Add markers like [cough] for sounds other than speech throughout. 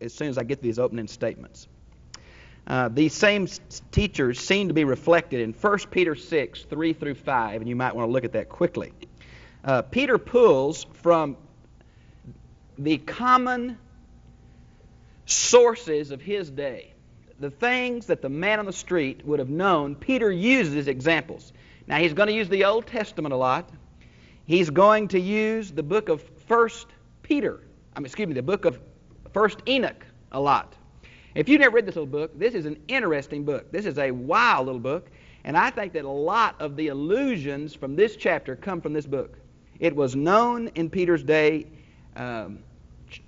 as soon as I get these opening statements. Uh, these same teachers seem to be reflected in 1 Peter 6, 3 through 5, and you might want to look at that quickly. Uh, Peter pulls from the common sources of his day, the things that the man on the street would have known, Peter uses examples. Now, he's going to use the Old Testament a lot. He's going to use the book of 1 Peter, I mean, excuse me, the book of First Enoch a lot. If you've never read this little book, this is an interesting book. This is a wild little book, and I think that a lot of the allusions from this chapter come from this book. It was known in Peter's day. Um,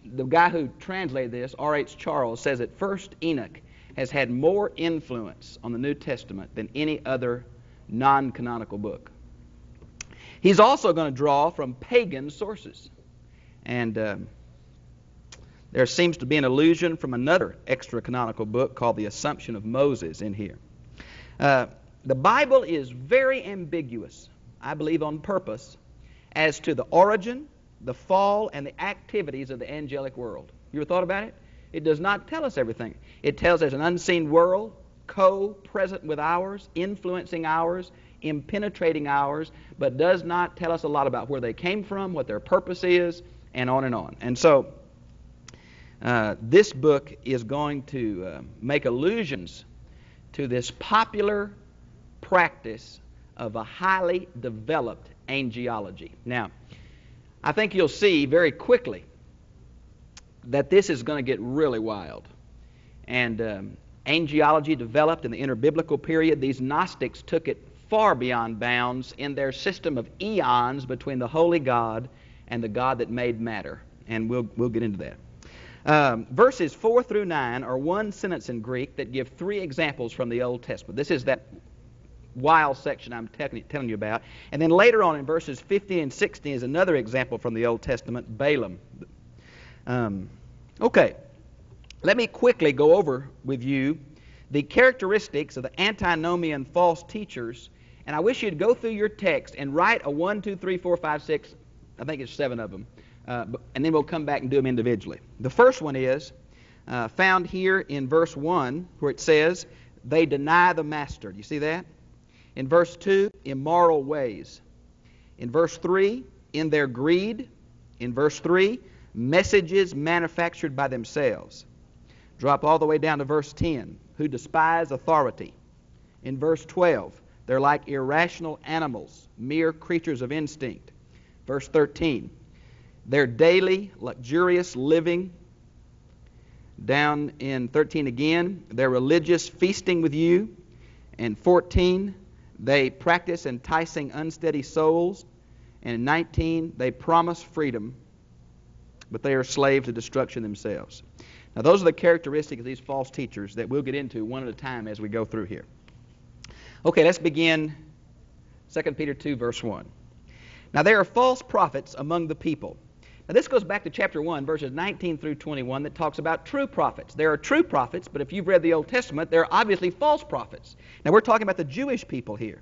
the guy who translated this, R.H. Charles, says that First Enoch has had more influence on the New Testament than any other non-canonical book. He's also going to draw from pagan sources, and. Um, there seems to be an allusion from another extra canonical book called The Assumption of Moses in here. Uh, the Bible is very ambiguous, I believe on purpose, as to the origin, the fall, and the activities of the angelic world. You ever thought about it? It does not tell us everything. It tells us an unseen world, co present with ours, influencing ours, impenetrating ours, but does not tell us a lot about where they came from, what their purpose is, and on and on. And so, uh, this book is going to uh, make allusions to this popular practice of a highly developed angelology. Now, I think you'll see very quickly that this is going to get really wild. And um, angelology developed in the interbiblical period. These Gnostics took it far beyond bounds in their system of eons between the holy God and the God that made matter. And we'll, we'll get into that. Um, verses 4 through 9 are one sentence in Greek that give three examples from the Old Testament. This is that wild section I'm te- telling you about. And then later on in verses 15 and 16 is another example from the Old Testament, Balaam. Um, okay, let me quickly go over with you the characteristics of the antinomian false teachers. And I wish you'd go through your text and write a 1, 2, 3, 4, 5, 6, I think it's seven of them uh, and then we'll come back and do them individually. The first one is uh, found here in verse 1, where it says, They deny the master. Do you see that? In verse 2, immoral ways. In verse 3, in their greed. In verse 3, messages manufactured by themselves. Drop all the way down to verse 10, who despise authority. In verse 12, they're like irrational animals, mere creatures of instinct. Verse 13, their daily luxurious living. Down in 13 again, their religious feasting with you. And 14, they practice enticing unsteady souls. And in 19, they promise freedom, but they are slaves to destruction themselves. Now, those are the characteristics of these false teachers that we'll get into one at a time as we go through here. Okay, let's begin 2 Peter 2, verse 1. Now, there are false prophets among the people now, this goes back to chapter 1, verses 19 through 21, that talks about true prophets. There are true prophets, but if you've read the Old Testament, there are obviously false prophets. Now, we're talking about the Jewish people here.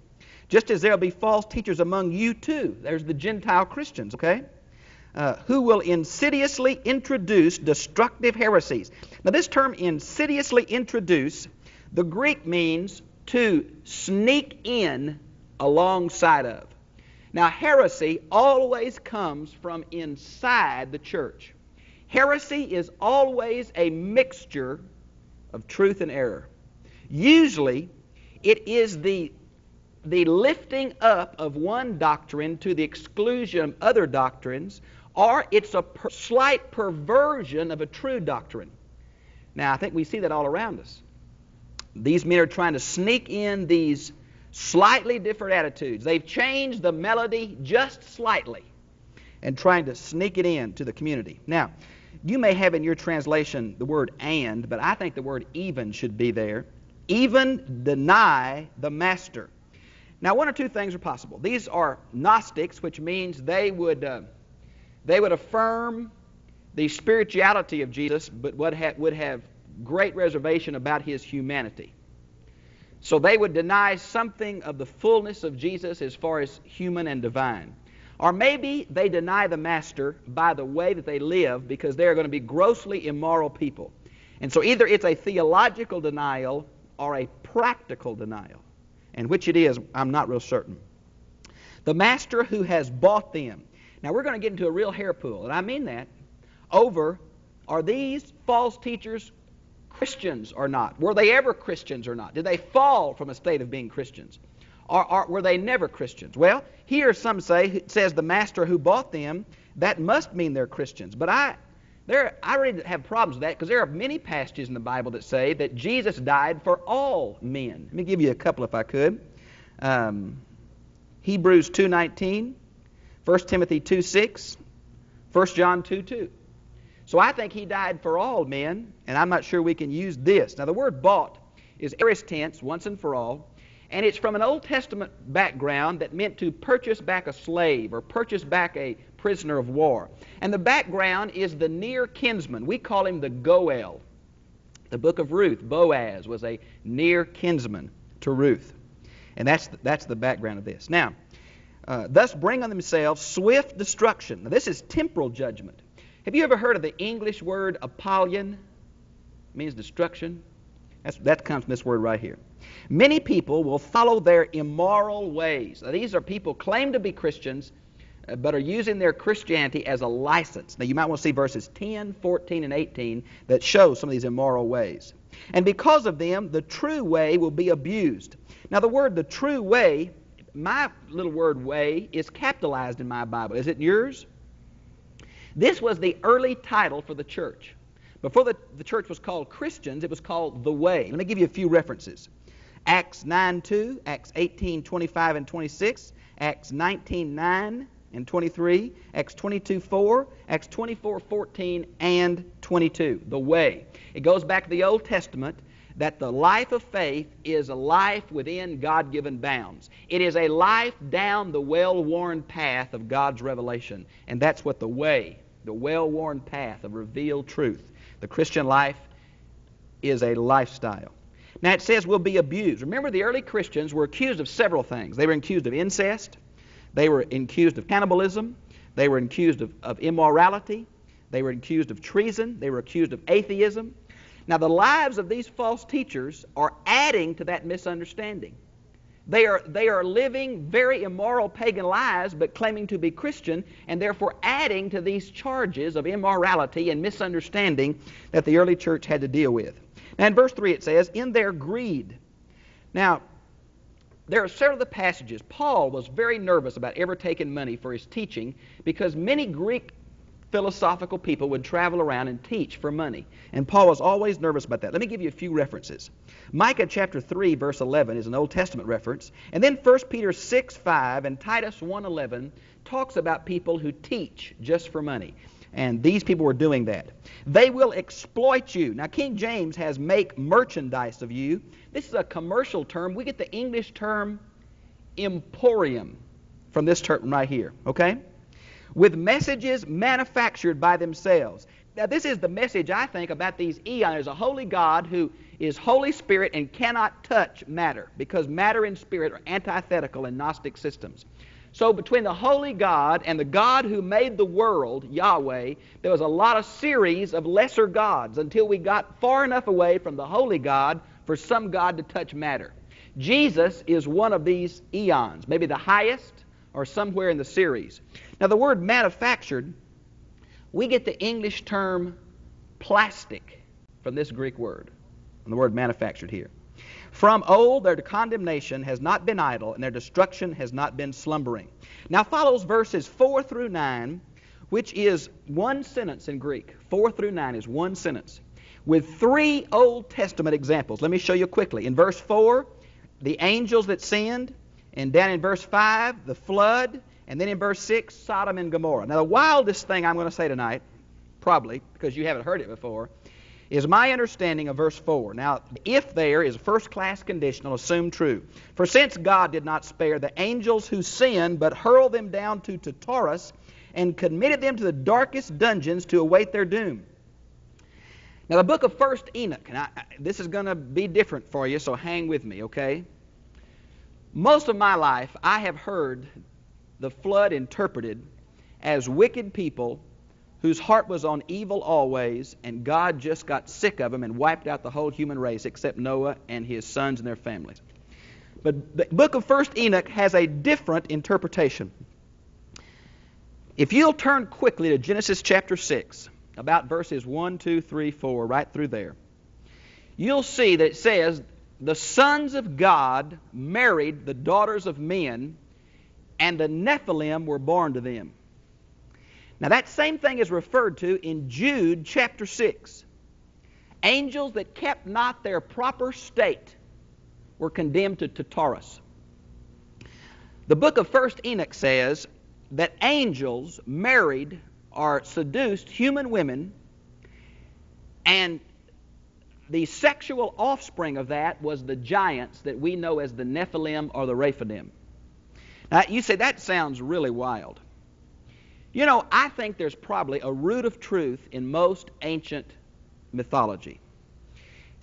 Just as there'll be false teachers among you, too. There's the Gentile Christians, okay? Uh, who will insidiously introduce destructive heresies. Now, this term insidiously introduce, the Greek means to sneak in alongside of. Now, heresy always comes from inside the church. Heresy is always a mixture of truth and error. Usually, it is the, the lifting up of one doctrine to the exclusion of other doctrines, or it's a per- slight perversion of a true doctrine. Now, I think we see that all around us. These men are trying to sneak in these slightly different attitudes. They've changed the melody just slightly and trying to sneak it in to the community. Now, you may have in your translation the word and, but I think the word even should be there. Even deny the master. Now, one or two things are possible. These are Gnostics, which means they would, uh, they would affirm the spirituality of Jesus, but would would have great reservation about his humanity. So they would deny something of the fullness of Jesus as far as human and divine. Or maybe they deny the master by the way that they live because they are going to be grossly immoral people. And so either it's a theological denial or a practical denial. And which it is, I'm not real certain. The master who has bought them. Now we're going to get into a real hair pool, and I mean that, over are these false teachers Christians or not? Were they ever Christians or not? Did they fall from a state of being Christians? Or, or were they never Christians? Well, here some say says the master who bought them, that must mean they're Christians. But I there I really have problems with that because there are many passages in the Bible that say that Jesus died for all men. Let me give you a couple if I could. Um, Hebrews 2.19, 1 Timothy 2.6, 1 John 2.2. So I think he died for all men, and I'm not sure we can use this. Now, the word bought is aorist tense, once and for all, and it's from an Old Testament background that meant to purchase back a slave or purchase back a prisoner of war. And the background is the near kinsman. We call him the Goel. The book of Ruth, Boaz was a near kinsman to Ruth. And that's the, that's the background of this. Now, uh, thus bring on themselves swift destruction. Now, this is temporal judgment. Have you ever heard of the English word Apollyon? It means destruction. That's, that comes from this word right here. Many people will follow their immoral ways. Now, these are people claim to be Christians, uh, but are using their Christianity as a license. Now, you might want to see verses 10, 14, and 18 that show some of these immoral ways. And because of them, the true way will be abused. Now, the word the true way, my little word way, is capitalized in my Bible. Is it yours? This was the early title for the church. Before the, the church was called Christians, it was called the Way. Let me give you a few references. Acts 9:2, Acts 18 25 and 26, Acts 19 9 and 23, Acts 22 4, Acts 24 14, and 22. The Way. It goes back to the Old Testament that the life of faith is a life within God given bounds. It is a life down the well worn path of God's revelation. And that's what the way, the well worn path of revealed truth. The Christian life is a lifestyle. Now it says we'll be abused. Remember, the early Christians were accused of several things. They were accused of incest, they were accused of cannibalism, they were accused of, of immorality, they were accused of treason, they were accused of atheism, now, the lives of these false teachers are adding to that misunderstanding. They are, they are living very immoral pagan lives, but claiming to be Christian, and therefore adding to these charges of immorality and misunderstanding that the early church had to deal with. Now, in verse 3, it says, In their greed. Now, there are several of the passages. Paul was very nervous about ever taking money for his teaching because many Greek philosophical people would travel around and teach for money. And Paul was always nervous about that. Let me give you a few references. Micah chapter 3 verse 11 is an Old Testament reference. And then 1 Peter 6 5 and Titus 1:11 talks about people who teach just for money. And these people were doing that. They will exploit you. Now, King James has make merchandise of you. This is a commercial term. We get the English term emporium from this term right here, okay? With messages manufactured by themselves. Now, this is the message I think about these eons. There's a holy God who is Holy Spirit and cannot touch matter because matter and spirit are antithetical in Gnostic systems. So, between the holy God and the God who made the world, Yahweh, there was a lot of series of lesser gods until we got far enough away from the holy God for some God to touch matter. Jesus is one of these eons, maybe the highest or somewhere in the series. Now, the word manufactured, we get the English term plastic from this Greek word, and the word manufactured here. From old, their condemnation has not been idle, and their destruction has not been slumbering. Now follows verses 4 through 9, which is one sentence in Greek. 4 through 9 is one sentence, with three Old Testament examples. Let me show you quickly. In verse 4, the angels that sinned, and down in verse 5, the flood, and then in verse 6, Sodom and Gomorrah. Now, the wildest thing I'm going to say tonight, probably, because you haven't heard it before, is my understanding of verse 4. Now, if there is a first class conditional, assume true. For since God did not spare the angels who sinned, but hurled them down to Tartarus and committed them to the darkest dungeons to await their doom. Now, the book of First Enoch, and I, this is going to be different for you, so hang with me, okay? Most of my life, I have heard the flood interpreted as wicked people whose heart was on evil always, and God just got sick of them and wiped out the whole human race except Noah and his sons and their families. But the book of 1st Enoch has a different interpretation. If you'll turn quickly to Genesis chapter 6, about verses 1, 2, 3, 4, right through there, you'll see that it says, The sons of God married the daughters of men, and the Nephilim were born to them. Now, that same thing is referred to in Jude chapter 6. Angels that kept not their proper state were condemned to Tartarus. The book of 1st Enoch says that angels married or seduced human women, and the sexual offspring of that was the giants that we know as the Nephilim or the Rephidim. Now, you say that sounds really wild. You know, I think there's probably a root of truth in most ancient mythology.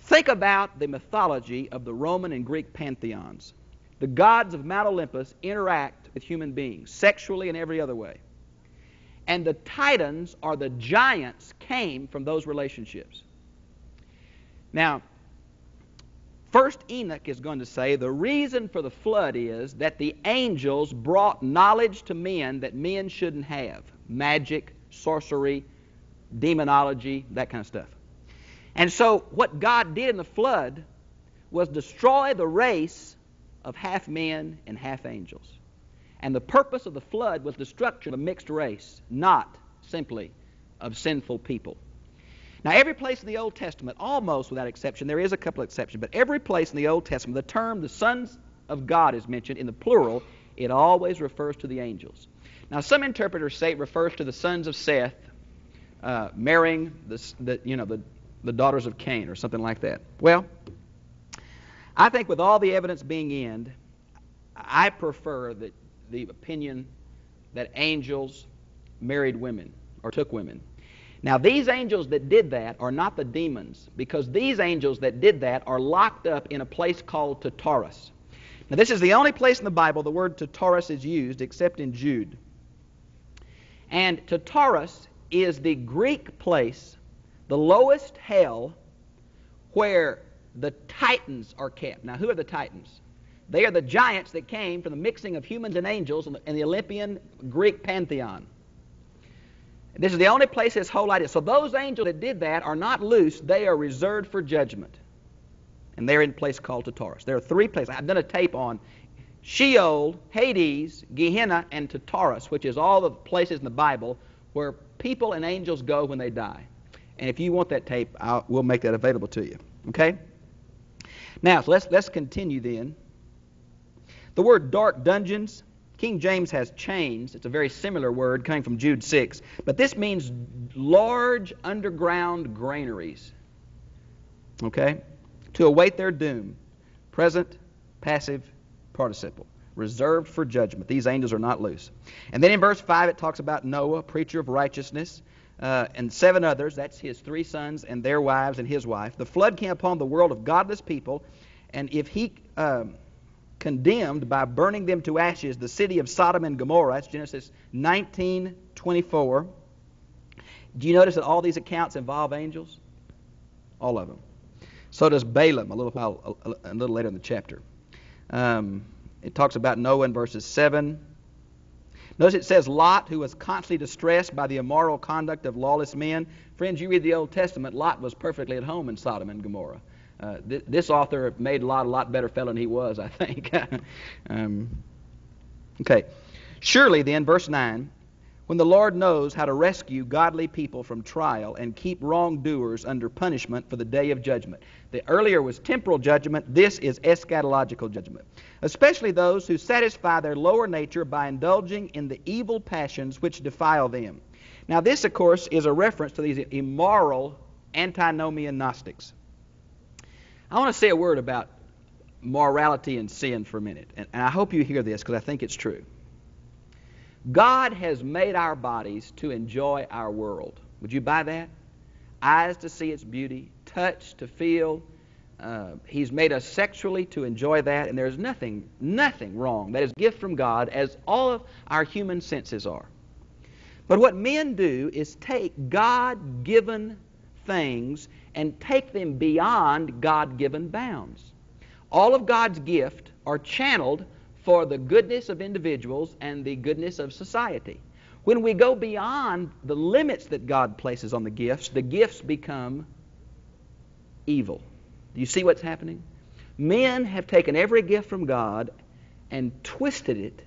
Think about the mythology of the Roman and Greek pantheons. The gods of Mount Olympus interact with human beings, sexually and every other way. And the titans or the giants came from those relationships. Now, First Enoch is going to say the reason for the flood is that the angels brought knowledge to men that men shouldn't have magic, sorcery, demonology, that kind of stuff. And so, what God did in the flood was destroy the race of half men and half angels. And the purpose of the flood was destruction of a mixed race, not simply of sinful people. Now, every place in the Old Testament, almost without exception, there is a couple of exceptions, but every place in the Old Testament, the term the sons of God is mentioned in the plural, it always refers to the angels. Now, some interpreters say it refers to the sons of Seth uh, marrying the, the, you know, the, the daughters of Cain or something like that. Well, I think with all the evidence being in, I prefer that the opinion that angels married women or took women. Now, these angels that did that are not the demons, because these angels that did that are locked up in a place called Tartarus. Now, this is the only place in the Bible the word Tartarus is used, except in Jude. And Tartarus is the Greek place, the lowest hell, where the Titans are kept. Now, who are the Titans? They are the giants that came from the mixing of humans and angels in the Olympian Greek pantheon. This is the only place this whole idea. So those angels that did that are not loose, they are reserved for judgment. And they're in a place called Tartarus. There are three places. I've done a tape on Sheol, Hades, Gehenna, and Tartarus, which is all the places in the Bible where people and angels go when they die. And if you want that tape, I'll, we'll make that available to you. Okay? Now, so let's, let's continue then. The word dark dungeons King James has chains. It's a very similar word coming from Jude 6. But this means large underground granaries. Okay? To await their doom. Present, passive, participle. Reserved for judgment. These angels are not loose. And then in verse 5, it talks about Noah, preacher of righteousness, uh, and seven others. That's his three sons and their wives and his wife. The flood came upon the world of godless people. And if he. Um, condemned by burning them to ashes the city of Sodom and Gomorrah. That's Genesis 19:24. Do you notice that all these accounts involve angels? All of them. So does Balaam a little while, a little later in the chapter. Um, it talks about Noah in verses 7. Notice it says Lot, who was constantly distressed by the immoral conduct of lawless men. Friends, you read the Old Testament, Lot was perfectly at home in Sodom and Gomorrah. Uh, th- this author made a Lot a lot better fellow than he was, I think. [laughs] um, okay. Surely, then, verse 9, when the Lord knows how to rescue godly people from trial and keep wrongdoers under punishment for the day of judgment. The earlier was temporal judgment, this is eschatological judgment. Especially those who satisfy their lower nature by indulging in the evil passions which defile them. Now, this, of course, is a reference to these immoral antinomian Gnostics. I want to say a word about morality and sin for a minute. And, and I hope you hear this because I think it's true. God has made our bodies to enjoy our world. Would you buy that? Eyes to see its beauty, touch to feel uh, he's made us sexually to enjoy that, and there's nothing, nothing wrong. That is gift from God, as all of our human senses are. But what men do is take God-given things and take them beyond God-given bounds. All of God's gift are channeled for the goodness of individuals and the goodness of society. When we go beyond the limits that God places on the gifts, the gifts become evil. Do you see what's happening? Men have taken every gift from God and twisted it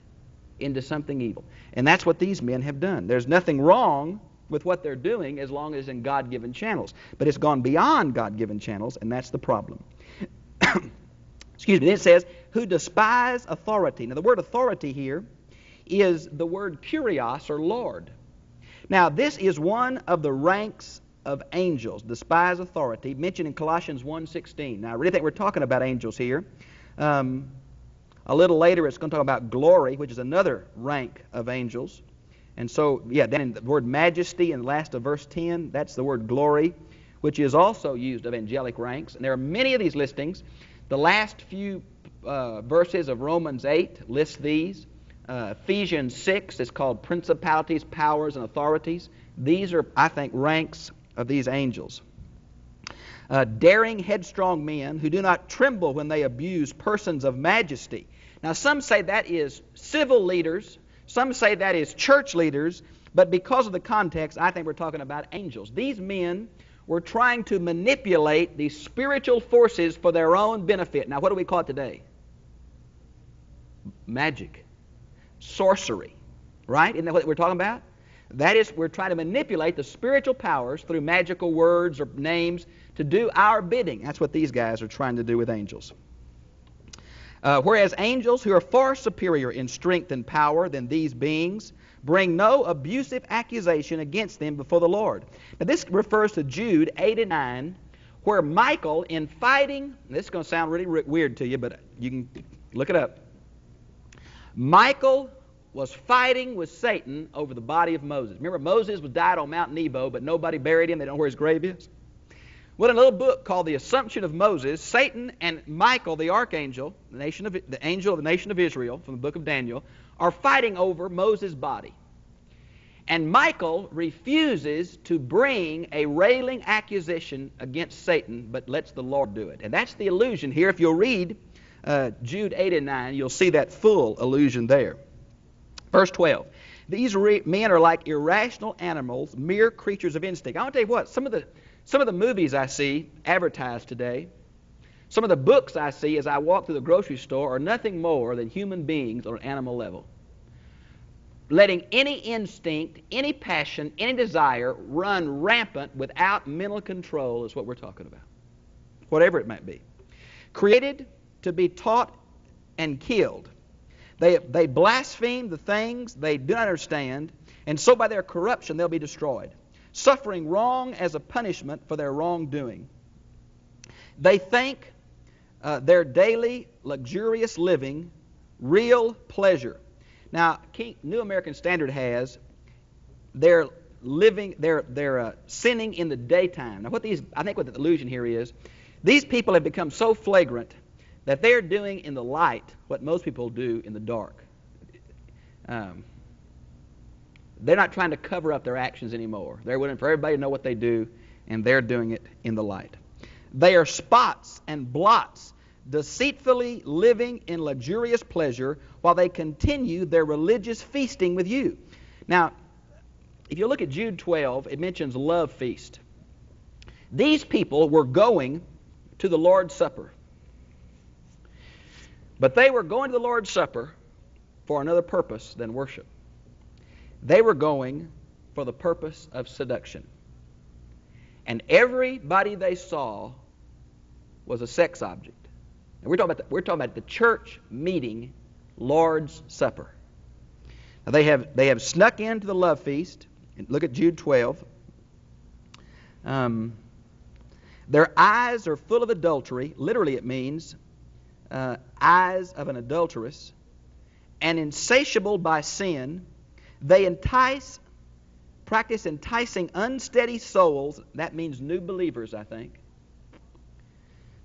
into something evil. And that's what these men have done. There's nothing wrong with what they're doing as long as in God given channels. But it's gone beyond God given channels, and that's the problem. [coughs] Excuse me. Then it says, who despise authority. Now, the word authority here is the word kurios or Lord. Now, this is one of the ranks of angels, despise authority, mentioned in Colossians 1.16. Now, I really think we're talking about angels here. Um, a little later, it's going to talk about glory, which is another rank of angels. And so, yeah, then in the word majesty in the last of verse 10, that's the word glory, which is also used of angelic ranks. And there are many of these listings. The last few uh, verses of Romans 8 list these. Uh, Ephesians 6 is called principalities, powers, and authorities. These are, I think, ranks of these angels. Uh, daring, headstrong men who do not tremble when they abuse persons of majesty. Now, some say that is civil leaders, some say that is church leaders, but because of the context, I think we're talking about angels. These men were trying to manipulate the spiritual forces for their own benefit. Now, what do we call it today? Magic, sorcery, right? Isn't that what we're talking about? That is, we're trying to manipulate the spiritual powers through magical words or names to do our bidding. That's what these guys are trying to do with angels. Uh, whereas angels, who are far superior in strength and power than these beings, bring no abusive accusation against them before the Lord. Now, this refers to Jude 8 and 9, where Michael, in fighting, this is going to sound really weird to you, but you can look it up. Michael was fighting with Satan over the body of Moses. Remember, Moses was died on Mount Nebo, but nobody buried him. They don't know where his grave is. Well, in a little book called The Assumption of Moses, Satan and Michael, the archangel, the, nation of, the angel of the nation of Israel, from the book of Daniel, are fighting over Moses' body. And Michael refuses to bring a railing accusation against Satan, but lets the Lord do it. And that's the illusion here. If you'll read uh, Jude 8 and 9, you'll see that full illusion there. Verse 12. These re- men are like irrational animals, mere creatures of instinct. I want to tell you what, some of the some of the movies I see advertised today, some of the books I see as I walk through the grocery store are nothing more than human beings on an animal level. Letting any instinct, any passion, any desire run rampant without mental control is what we're talking about. Whatever it might be. Created to be taught and killed. They, they blaspheme the things they do not understand, and so by their corruption they'll be destroyed, suffering wrong as a punishment for their wrongdoing. They think uh, their daily luxurious living real pleasure. Now, New American Standard has they're living, they're, they're uh, sinning in the daytime. Now, what these, I think what the illusion here is, these people have become so flagrant that they're doing in the light what most people do in the dark. Um, they're not trying to cover up their actions anymore. They're willing for everybody to know what they do, and they're doing it in the light. They are spots and blots, deceitfully living in luxurious pleasure while they continue their religious feasting with you. Now, if you look at Jude 12, it mentions love feast. These people were going to the Lord's Supper. But they were going to the Lord's Supper for another purpose than worship. They were going for the purpose of seduction. And everybody they saw was a sex object. And we're talking about the, we're talking about the church meeting Lord's Supper. Now they have they have snuck into the love feast. Look at Jude 12. Um, their eyes are full of adultery. Literally, it means uh, eyes of an adulteress, and insatiable by sin, they entice, practice enticing unsteady souls. That means new believers, I think.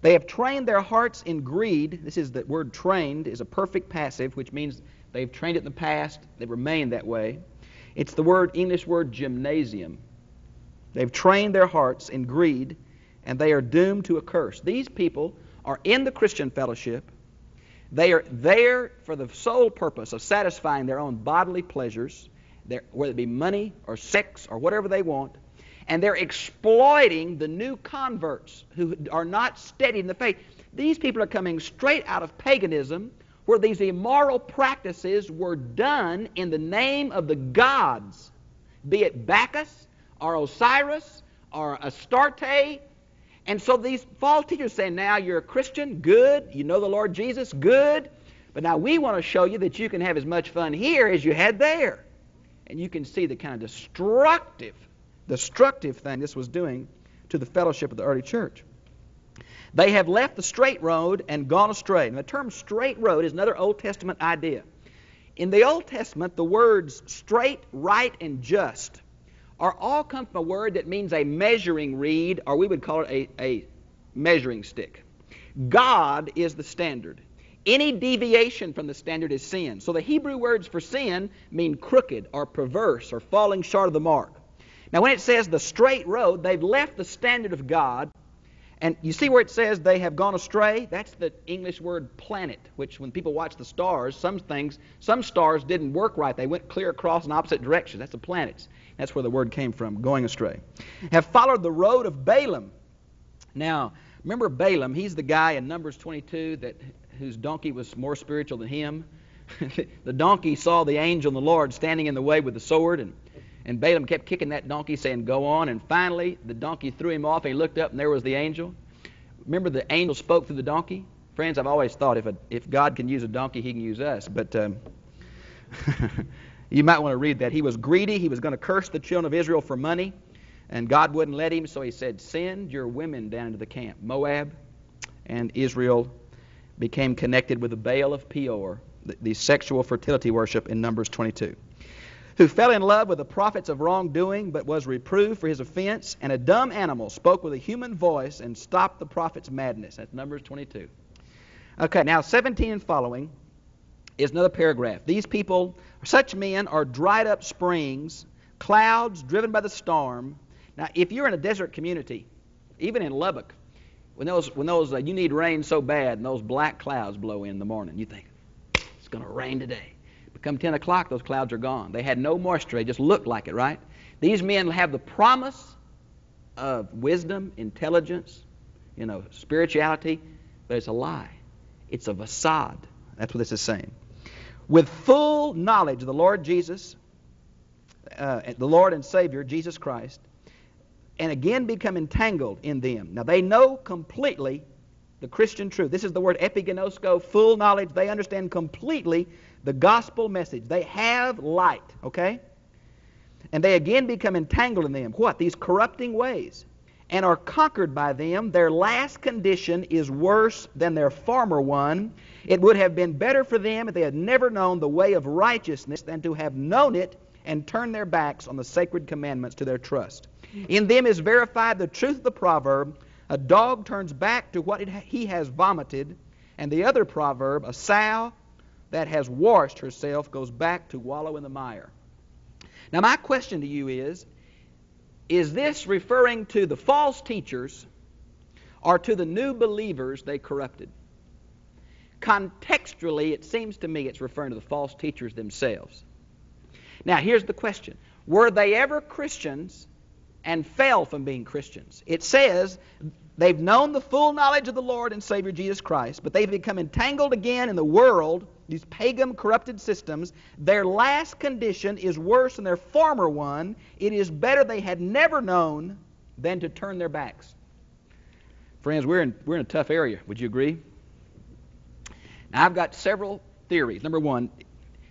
They have trained their hearts in greed. This is the word trained is a perfect passive, which means they've trained it in the past. They remain that way. It's the word English word gymnasium. They've trained their hearts in greed, and they are doomed to a curse. These people are in the Christian fellowship. They are there for the sole purpose of satisfying their own bodily pleasures, whether it be money or sex or whatever they want and they're exploiting the new converts who are not steady in the faith. These people are coming straight out of paganism, where these immoral practices were done in the name of the gods, be it Bacchus or Osiris or Astarte. And so these false teachers say, now you're a Christian, good. You know the Lord Jesus, good. But now we want to show you that you can have as much fun here as you had there. And you can see the kind of destructive destructive thing this was doing to the fellowship of the early church. They have left the straight road and gone astray. And the term straight road is another Old Testament idea. In the Old Testament, the words straight, right, and just are all come from a word that means a measuring reed, or we would call it a, a measuring stick. God is the standard. Any deviation from the standard is sin. So the Hebrew words for sin mean crooked or perverse or falling short of the mark. Now, when it says the straight road, they've left the standard of God. And you see where it says they have gone astray? That's the English word planet, which when people watch the stars, some things, some stars didn't work right. They went clear across in opposite directions. That's the planets. That's where the word came from, going astray. Have followed the road of Balaam. Now, remember Balaam, he's the guy in Numbers 22 that whose donkey was more spiritual than him. [laughs] the donkey saw the angel and the Lord standing in the way with the sword and and Balaam kept kicking that donkey, saying, Go on. And finally, the donkey threw him off, and he looked up, and there was the angel. Remember, the angel spoke through the donkey? Friends, I've always thought if, a, if God can use a donkey, he can use us. But um, [laughs] you might want to read that. He was greedy. He was going to curse the children of Israel for money, and God wouldn't let him, so he said, Send your women down into the camp. Moab and Israel became connected with the Baal of Peor, the, the sexual fertility worship in Numbers 22 who fell in love with the prophets of wrongdoing, but was reproved for his offense, and a dumb animal spoke with a human voice and stopped the prophet's madness. That's Numbers 22. Okay, now 17 and following is another paragraph. These people, such men are dried up springs, clouds driven by the storm. Now, if you're in a desert community, even in Lubbock, when those, when those uh, you need rain so bad and those black clouds blow in the morning, you think, it's going to rain today. But come 10 o'clock, those clouds are gone. They had no moisture. They just looked like it, right? These men have the promise of wisdom, intelligence, you know, spirituality, but it's a lie. It's a facade. That's what this is saying. With full knowledge of the Lord Jesus, uh, the Lord and Savior, Jesus Christ, and again become entangled in them. Now they know completely the Christian truth. This is the word epiginosko, full knowledge. They understand completely the gospel message. They have light, okay? And they again become entangled in them. What? These corrupting ways. And are conquered by them. Their last condition is worse than their former one. It would have been better for them if they had never known the way of righteousness than to have known it and turned their backs on the sacred commandments to their trust. In them is verified the truth of the proverb a dog turns back to what he has vomited, and the other proverb, a sow that has washed herself goes back to wallow in the mire. Now, my question to you is Is this referring to the false teachers or to the new believers they corrupted? Contextually, it seems to me it's referring to the false teachers themselves. Now, here's the question Were they ever Christians and fell from being Christians? It says they've known the full knowledge of the Lord and Savior Jesus Christ, but they've become entangled again in the world these pagan corrupted systems, their last condition is worse than their former one. It is better they had never known than to turn their backs. Friends, we're in, we're in a tough area. Would you agree? Now, I've got several theories. Number one,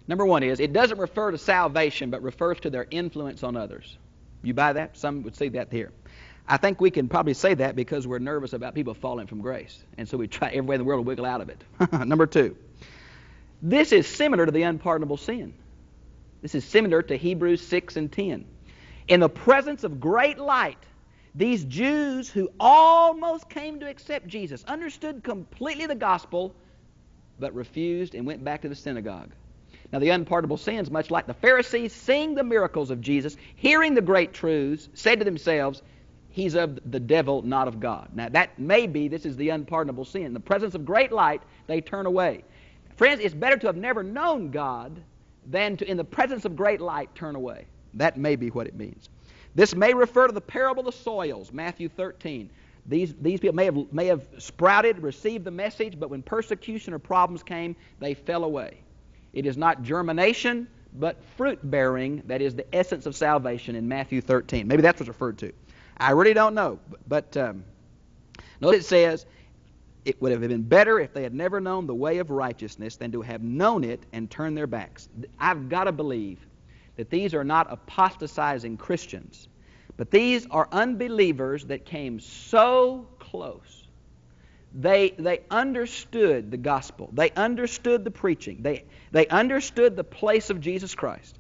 number one is it doesn't refer to salvation, but refers to their influence on others. You buy that? Some would say that here. I think we can probably say that because we're nervous about people falling from grace. And so we try every way in the world to wiggle out of it. [laughs] Number two, this is similar to the unpardonable sin. This is similar to Hebrews 6 and 10. In the presence of great light, These Jews who almost came to accept Jesus understood completely the gospel, but refused and went back to the synagogue. Now, the unpardonable sins, much like the Pharisees, seeing the miracles of Jesus, hearing the great truths, said to themselves, He's of the devil, not of God. Now, that may be, this is the unpardonable sin. In the presence of great light, they turn away. Friends, it's better to have never known God than to, in the presence of great light, turn away. That may be what it means. This may refer to the parable of the soils, Matthew 13. These, these people may have, may have sprouted, received the message, but when persecution or problems came, they fell away. It is not germination, but fruit bearing that is the essence of salvation in Matthew 13. Maybe that's what's referred to. I really don't know. But, but um, notice it says, it would have been better if they had never known the way of righteousness than to have known it and turned their backs. I've got to believe that these are not apostatizing Christians, but these are unbelievers that came so close. They, they understood the gospel. They understood the preaching. They, they understood the place of Jesus Christ.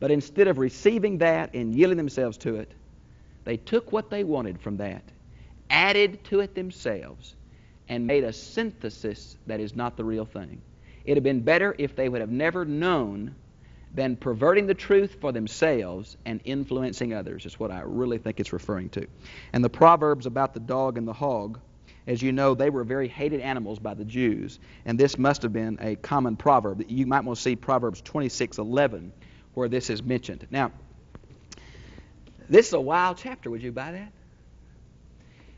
But instead of receiving that and yielding themselves to it, they took what they wanted from that, added to it themselves, and made a synthesis that is not the real thing. It would have been better if they would have never known than perverting the truth for themselves and influencing others, is what I really think it's referring to. And the Proverbs about the dog and the hog, as you know, they were very hated animals by the Jews, and this must have been a common proverb. You might want to see Proverbs 26:11, where this is mentioned. Now, this is a wild chapter. Would you buy that?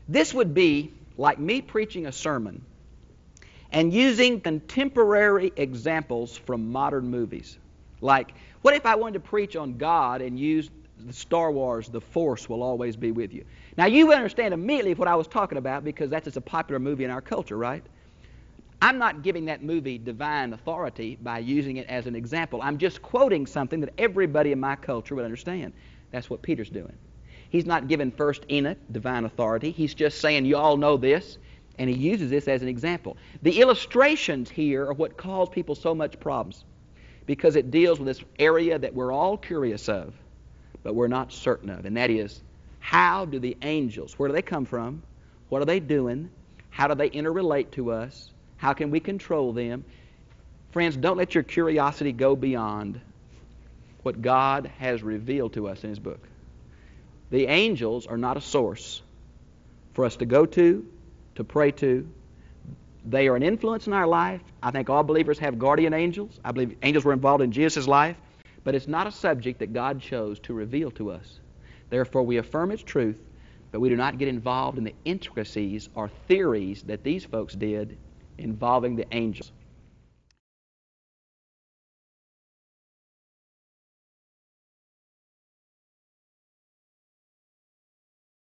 This would be like me preaching a sermon and using contemporary examples from modern movies. Like, what if I wanted to preach on God and use the Star Wars, The Force will always be with you? Now, you understand immediately what I was talking about because that's just a popular movie in our culture, right? I'm not giving that movie divine authority by using it as an example. I'm just quoting something that everybody in my culture would understand. That's what Peter's doing. He's not giving first Enoch divine authority. He's just saying, You all know this, and he uses this as an example. The illustrations here are what cause people so much problems because it deals with this area that we're all curious of, but we're not certain of, and that is how do the angels, where do they come from? What are they doing? How do they interrelate to us? How can we control them? Friends, don't let your curiosity go beyond what God has revealed to us in His book. The angels are not a source for us to go to, to pray to. They are an influence in our life. I think all believers have guardian angels. I believe angels were involved in Jesus' life. But it's not a subject that God chose to reveal to us. Therefore, we affirm its truth, but we do not get involved in the intricacies or theories that these folks did involving the angels.